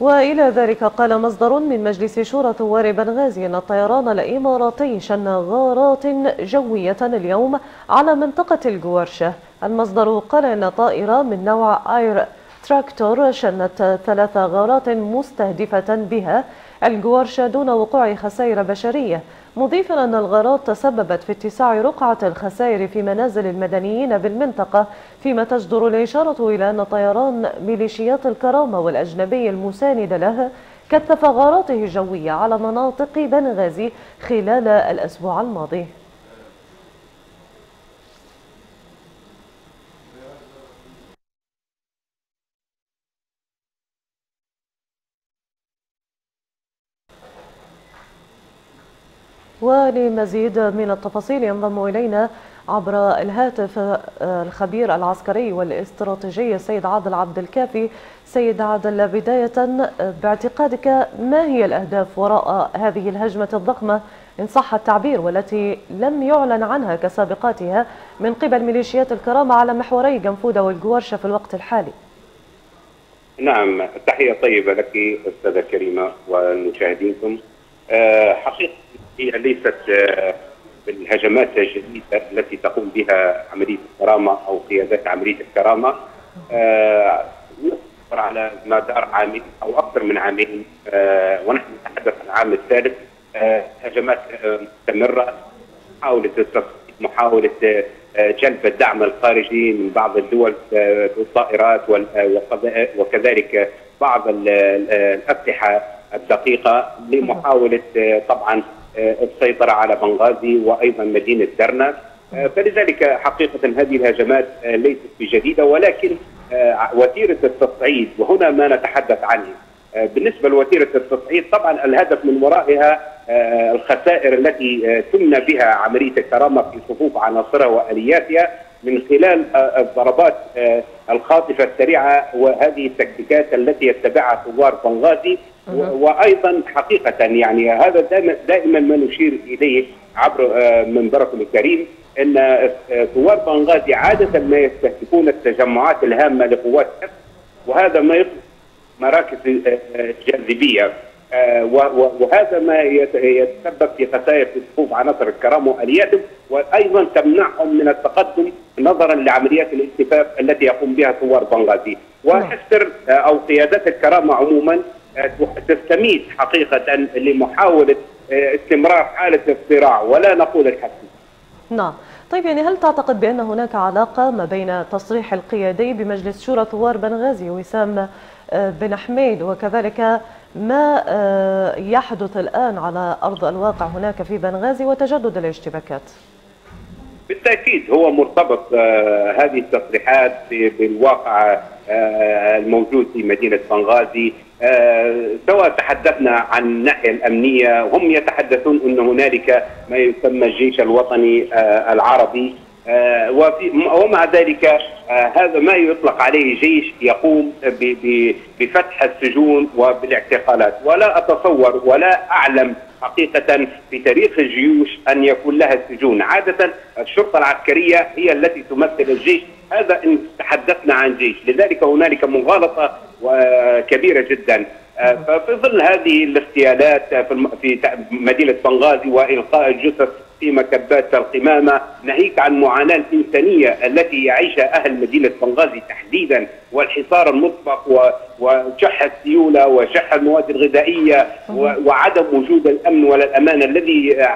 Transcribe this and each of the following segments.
وإلى ذلك قال مصدر من مجلس شورى ثوار بنغازي أن الطيران الإماراتي شن غارات جوية اليوم على منطقة الجوارشة. المصدر قال أن طائرة من نوع Air Tractor شنت ثلاث غارات مستهدفة بها الجوارشة دون وقوع خسائر بشرية. مضيفا أن الغارات تسببت في اتساع رقعة الخسائر في منازل المدنيين بالمنطقة فيما تجدر الإشارة إلى أن طيران ميليشيات الكرامة والأجنبي المساند له كثف غاراته الجوية على مناطق بنغازي خلال الأسبوع الماضي. ولمزيد من التفاصيل ينضم إلينا عبر الهاتف الخبير العسكري والاستراتيجي السيد عادل عبد الكافي. سيد عادل بداية باعتقادك ما هي الأهداف وراء هذه الهجمة الضخمة؟ إن صح التعبير والتي لم يعلن عنها كسابقاتها من قبل ميليشيات الكرامة على محوري جنفودة والجوارشة في الوقت الحالي. نعم تحية طيبة لك أستاذة كريمة والمشاهدينكم آه، حقيقة هي ليست آه، بالهجمات الجديدة التي تقوم بها عملية الكرامة أو قيادات عملية الكرامة. آه، نصبر على مدار عامين أو أكثر من عامين آه، ونحن نتحدث عن العام الثالث. هجمات مستمرة. محاولة محاولة جلب الدعم الخارجي من بعض الدول بالطائرات وكذلك بعض الأسلحة الدقيقة لمحاولة طبعا آه، السيطرة على بنغازي وأيضا مدينة درنا. آه، فلذلك حقيقة هذه الهجمات آه، ليست بجديدة ولكن وتيرة التصعيد وهنا ما نتحدث عنه. بالنسبة لوتيرة التصعيد طبعا الهدف من ورائها الخسائر التي تمنى بها عملية الكرامه في صفوف عناصرها وآلياتها. من خلال الضربات الخاطفة السريعة وهذه التكتيكات التي يتبعها ثوار بنغازي وأيضا حقيقة يعني هذا دائما ما نشير إليه عبر آه، منبركم الكريم إن آه، ثوار بنغازي عادة ما يستهدفون التجمعات الهامة لقوات وهذا ما مراكز آه، جاذبية. وهذا ما يتسبب في خسائر في صفوف عناصر الكرامه والياتهم وأيضا تمنعهم من التقدم نظرا لعمليات الاستفاف التي يقوم بها ثوار بنغازي وحسر أو قيادات الكرامه عموما تستميت حقيقه لمحاولة آه، استمرار حالة الصراع ولا نقول الحسم. نعم. طيب يعني هل تعتقد بأن هناك علاقة ما بين تصريح القيادي بمجلس شورى ثوار بنغازي وسام آه، بن حميد وكذلك ما آه، يحدث الآن على أرض الواقع هناك في بنغازي وتجدد الاشتباكات؟ بالتأكيد هو مرتبط هذه التصريحات بالواقع الموجود في مدينة بنغازي آه، سواء تحدثنا عن الناحية الأمنية هم يتحدثون إن هنالك ما يسمى الجيش الوطني آه، العربي آه، ومع ذلك هذا ما يطلق عليه جيش يقوم بفتح السجون وبالاعتقالات. ولا أتصور ولا أعلم حقيقة في تاريخ الجيوش أن يكون لها سجون. عادة الشرطة العسكرية هي التي تمثل الجيش. هذا إن تحدثنا عن جيش. لذلك هنالك مغالطة كبيرة جدا. آه، ففي ظل هذه الاغتيالات في مدينة بنغازي وإلقاء الجثث في مكبات القمامة ناهيك عن معاناة الإنسانية التي يعيشها أهل مدينة بنغازي تحديدا والحصار المطبق وشح السيولة وشح المواد الغذائية وعدم وجود الأمن ولا الأمان الذي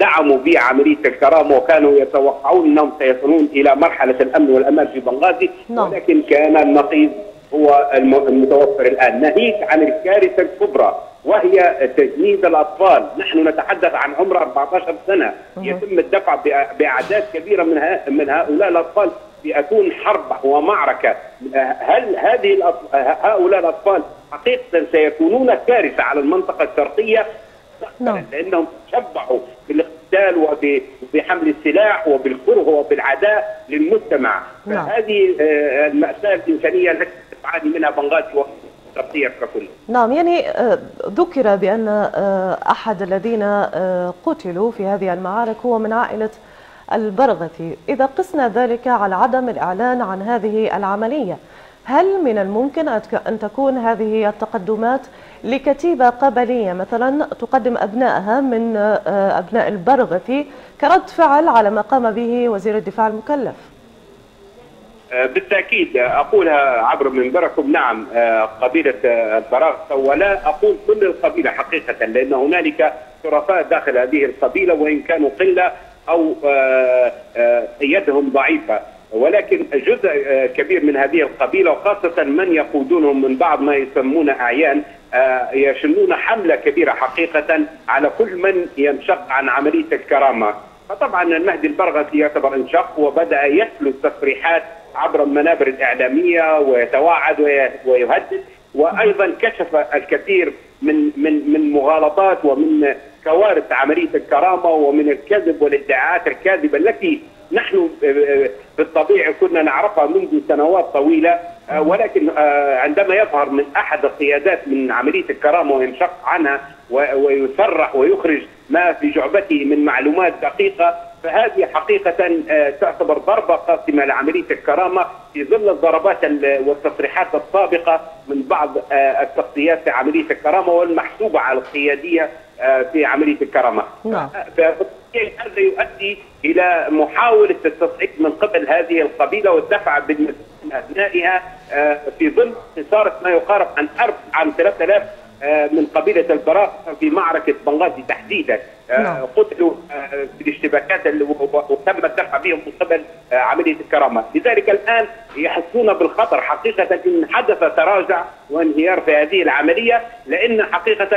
دعموا به عملية الكرامة وكانوا يتوقعون أنهم سيصلون إلى مرحلة الأمن والأمان في بنغازي نعم. ولكن كان النقيض هو المتوفر الآن. ناهيك عن الكارثة الكبرى وهي تجنيد الأطفال، نحن نتحدث عن عمر 14 سنة. يتم الدفع بأعداد كبيرة من من هؤلاء الأطفال بأكون حرب ومعركة، هل هذه هؤلاء الأطفال حقيقة سيكونون كارثة على المنطقة الشرقية؟ نعم. لأنهم تشبعوا بالاقتتال وبحمل السلاح وبالكره وبالعداء للمجتمع. نعم. هذه آه، المأساة الإنسانية التي تعاني منها بنغازي الشرقيه ككل. نعم يعني آه، ذكر بأن آه، أحد الذين قتلوا في هذه المعارك هو من عائلة البرغثي، إذا قسنا ذلك على عدم الإعلان عن هذه العملية هل من الممكن أن تكون هذه التقدمات لكتيبة قبلية؟ مثلا تقدم أبنائها من آه، أبناء البرغثي كرد فعل على ما قام به وزير الدفاع المكلف. آه، بالتأكيد أقولها عبر منبركم. نعم آه، قبيلة البراغثه ولا أقول كل القبيلة حقيقة لأن هنالك شرفاء داخل هذه القبيلة وإن كانوا قلة أو يدهم ضعيفة. ولكن جزء كبير من هذه القبيلة وخاصة من يقودونهم من بعض ما يسمون أعيان آه، يشنون حملة كبيرة حقيقة على كل من ينشق عن عملية الكرامة. فطبعا المهدي البرغثي يعتبر انشق وبدأ يتلو التصريحات عبر المنابر الإعلامية ويتوعد ويهدد وأيضا كشف الكثير من من من مغالطات ومن كوارث عملية الكرامة ومن الكذب والادعاءات الكاذبة التي نحن بالطبيعي كنا نعرفها منذ سنوات طويلة. آه، ولكن آه، عندما يظهر من أحد القيادات من عملية الكرامة وينشق عنها ويصرح ويخرج ما في جعبته من معلومات دقيقة فهذه حقيقة آه، تعتبر ضربة قاسمة لعملية الكرامة في ظل الضربات والتصريحات السابقة من بعض الشخصيات في عملية الكرامة والمحسوبة على القيادية في عملية الكرامة. نعم. هذا يؤدي إلى محاولة التصعيد من قبل هذه القبيلة والدفع بالمسؤوليه ابنائها آه، في ظل خسارة ما يقارب عن أرب عن 3000 آه، من قبيلة البراء في معركة بنغازي تحديدا. آه، نعم. قتلوا في الاشتباكات وتم الدفع بهم من قبل عملية الكرامة، لذلك الآن يحسون بالخطر حقيقة إن حدث تراجع وانهيار في هذه العملية لأن حقيقة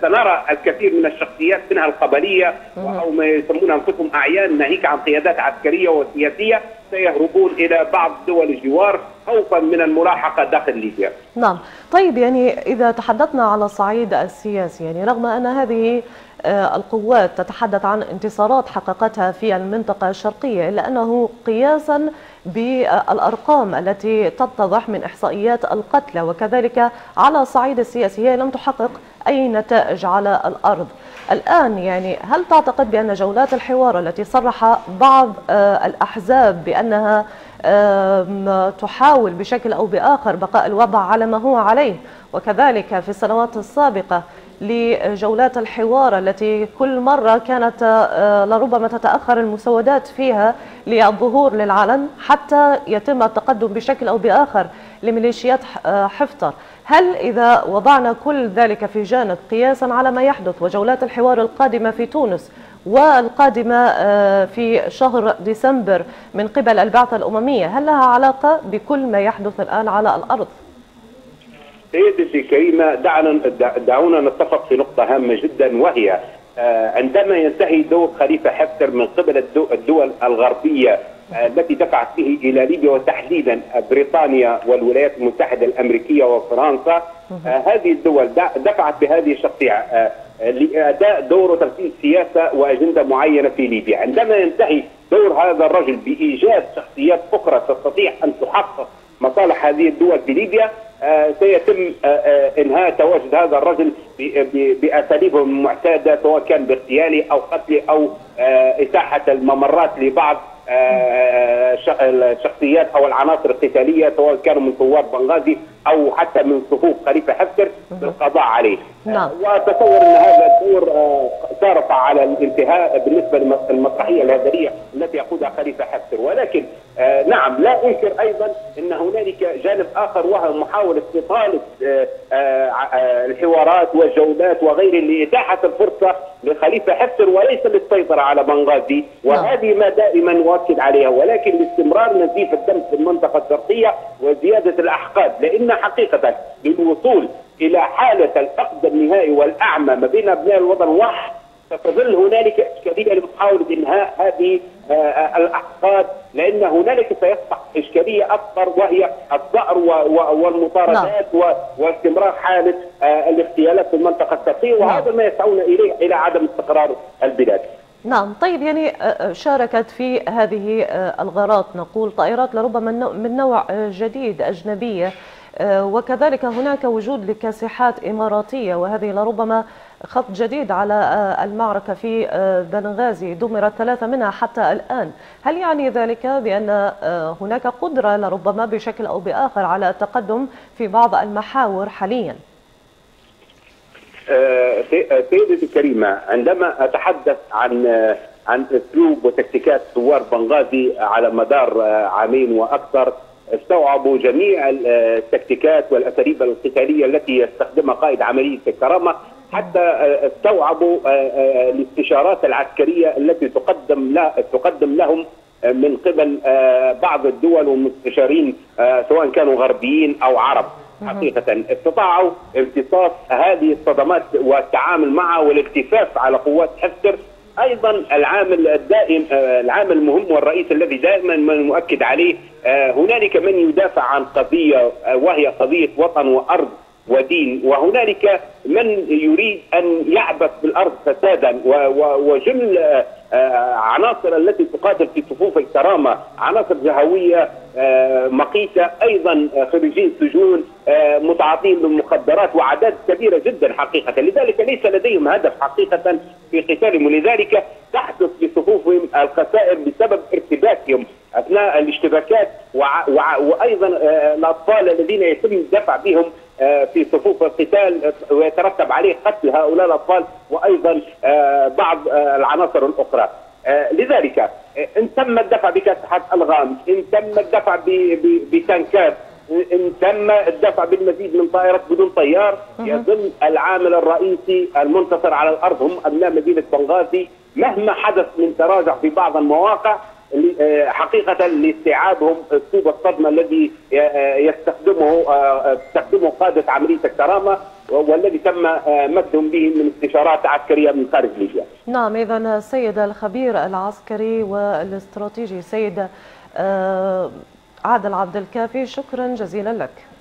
سنرى الكثير من الشخصيات منها القبلية أو ما يسمون أنفسهم أعيان ناهيك عن قيادات عسكرية وسياسية سيهربون إلى بعض دول الجوار خوفا من الملاحقة داخل ليبيا. نعم، طيب يعني إذا تحدثنا على الصعيد السياسي يعني رغم أن هذه آه، القوات تتحدث عن انتصارات حققتها في المنطقة الشرقية إلا أنه قياسا بالأرقام التي تتضح من إحصائيات القتلى وكذلك على الصعيد السياسي هي لم تحقق أي نتائج على الأرض. الآن يعني هل تعتقد بأن جولات الحوار التي صرح بعض آه، الأحزاب بأنها تحاول بشكل أو بآخر بقاء الوضع على ما هو عليه وكذلك في السنوات السابقة لجولات الحوار التي كل مرة كانت آه، لربما تتأخر المسودات فيها للظهور للعلن حتى يتم التقدم بشكل أو بآخر لميليشيات آه، حفتر هل إذا وضعنا كل ذلك في جانب قياسا على ما يحدث وجولات الحوار القادمة في تونس والقادمة آه، في شهر ديسمبر من قبل البعثة الأممية هل لها علاقة بكل ما يحدث الآن على الأرض؟ سيدتي كريمة دعنا دعونا نتفق في نقطة هامة جدا وهي آه، عندما ينتهي دور خليفة حفتر من قبل الدول الغربية آه، التي دفعت به إلى ليبيا وتحديدا بريطانيا والولايات المتحدة الأمريكية وفرنسا هذه الدول دفعت بهذه الشخصية لأداء دور وتنفيذ سياسة وأجندة معينة في ليبيا، عندما ينتهي دور هذا الرجل بإيجاد شخصيات أخرى تستطيع أن تحقق مصالح هذه الدول في ليبيا آه سيتم آه آه إنهاء تواجد هذا الرجل باساليبه المعتاده سواء كان باغتياله أو قتله أو آه، اتاحه الممرات لبعض آه، الشخصيات أو العناصر القتالية سواء كانوا من ثوار بنغازي أو حتى من صفوف خليفة حفتر بالقضاء عليه. نعم. وتصور أن هذا الدور سارق آه، على الانتهاء بالنسبة للمسرحية الهدريه التي يقودها خليفة حفتر ولكن آه، نعم لا انكر أيضا أن هنالك جانب آخر وهو محاولة إطالة الحوارات والجولات وغيره لاتاحه الفرصة لخليفة حفتر وليس للسيطرة على بنغازي نعم. وهذه ما دائما نؤكد عليها ولكن لاستمرار نزيف الدم في المنطقة الشرقية وزيادة الأحقاد لأن حقيقة للوصول إلى حالة الفقد النهائي والأعمى ما بين أبناء الوطن واحد ستظل هنالك إشكالية لمحاوله إنهاء هذه آه، آه، الأحقاد لأن هنالك سيصبح إشكالية أكبر وهي الثار والمطاردات نعم. واستمرار حالة آه، الاغتيالات في المنطقة الشرقيه نعم. وهذا ما يسعون إليه إلى عدم استقرار البلاد. نعم طيب يعني شاركت في هذه الغارات نقول طائرات لربما من نوع جديد أجنبية وكذلك هناك وجود لكاسحات إماراتية وهذه لربما خط جديد على المعركة في بنغازي دمرت ثلاثة منها حتى الآن هل يعني ذلك بأن هناك قدرة لربما بشكل أو بآخر على التقدم في بعض المحاور حالياً؟ سيدتي الكريمة عندما أتحدث عن عن أسلوب وتكتيكات ثوار بنغازي على مدار عامين وأكثر استوعبوا جميع التكتيكات والأساليب القتالية التي يستخدمها قائد عملية الكرامة حتى استوعبوا الاستشارات العسكرية التي تقدم تقدم لهم من قبل بعض الدول والمستشارين سواء كانوا غربيين أو عرب. حقيقة استطاعوا امتصاص هذه الصدمات والتعامل معها والاكتفاف على قوات حفتر أيضا العامل الدائم العامل المهم والرئيس الذي دائما نؤكد عليه هنالك من يدافع عن قضية وهي قضية وطن وأرض ودين وهنالك من يريد أن يعبث بالأرض فسادا وجل عناصر التي تقاتل في صفوف الكرامة عناصر جهوية مقيتة أيضا خريجين سجون متعاطين بالمخدرات وأعداد كبيرة جدا حقيقة. لذلك ليس لديهم هدف حقيقة في قتالهم ولذلك تحدث في صفوفهم الخسائر بسبب ارتباكهم أثناء الاشتباكات وأيضا الأطفال الذين يتم الدفع بهم في صفوف القتال ويترتب عليه قتل هؤلاء الأطفال وأيضا بعض العناصر الأخرى. لذلك إن تم الدفع بكاسحات الغام إن تم الدفع بتنكات إن تم الدفع بالمزيد من طائرات بدون طيار يظل العامل الرئيسي المنتصر على الأرض هم أبناء مدينة بنغازي مهما حدث من تراجع في بعض المواقع حقيقة لاستيعابهم اسلوب الصدمة الذي يستخدمه تستخدمه قادة عمليه الكرامه والذي تم مدهم به من استشارات عسكرية من خارج ليبيا. نعم إذا السيد الخبير العسكري والاستراتيجي سيد عادل عبد الكافي شكرا جزيلا لك.